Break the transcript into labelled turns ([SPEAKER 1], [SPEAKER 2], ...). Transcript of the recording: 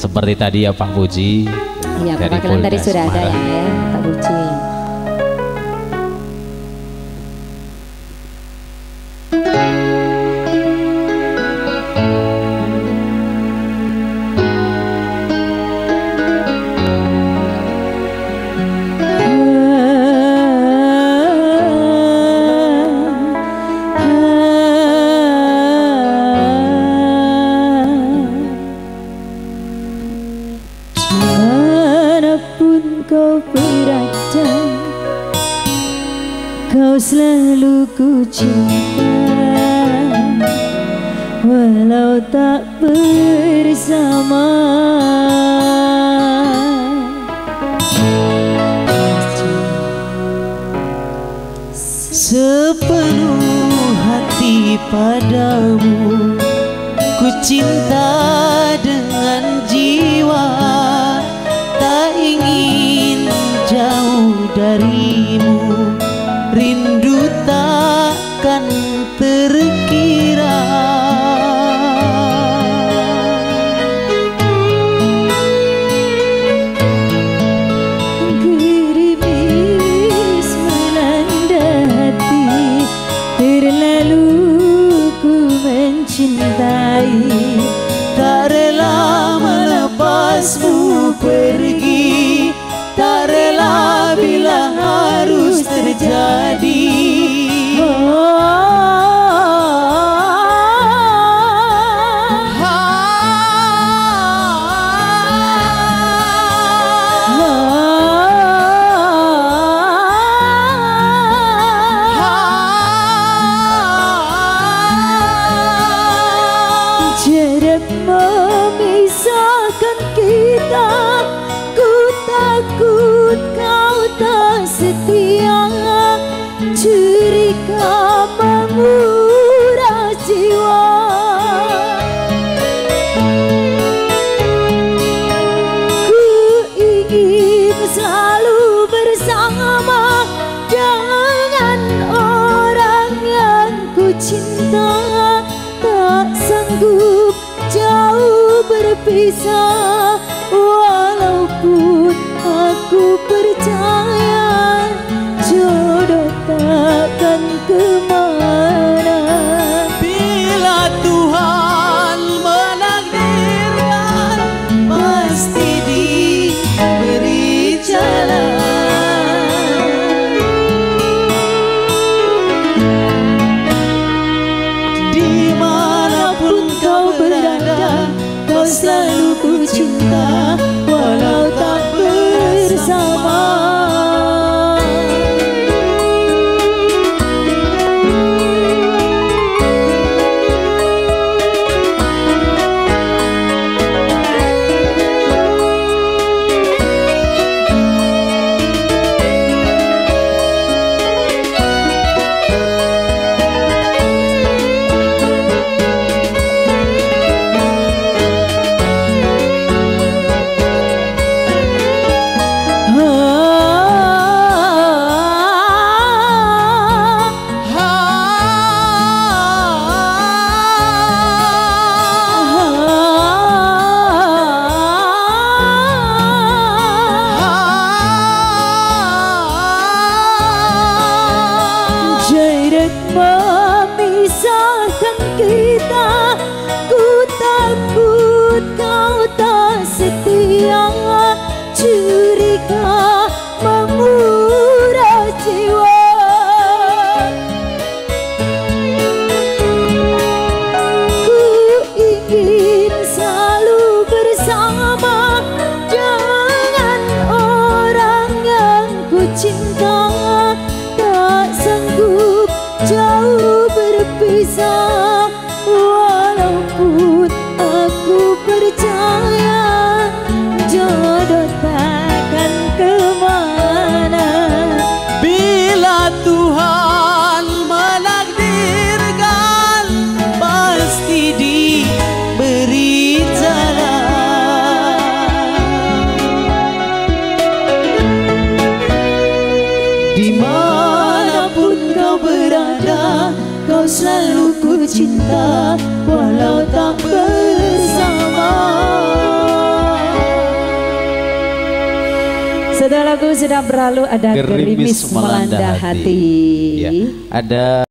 [SPEAKER 1] Seperti tadi ya Pak Puji.
[SPEAKER 2] Iya, perwakilan tadi sudah ada ya, ya Pak Puji.
[SPEAKER 3] Selalu ku cinta Walau tak bersama.
[SPEAKER 4] Sepenuh hati padamu Ku cinta dengan jiwa melepasmu pergi. Tak rela bila harus terjadi
[SPEAKER 3] setia Curiga menguras jiwa. Ku ingin selalu bersama Dengan orang yang ku cinta Tak sanggup jauh berpisah
[SPEAKER 4] berada Kau
[SPEAKER 3] dada Kau selalu ku cinta
[SPEAKER 4] Walau tak bersama
[SPEAKER 3] Setelah lagu sudah berlalu ada gerimis, gerimis melanda, melanda hati, hati.
[SPEAKER 2] Ya. Ada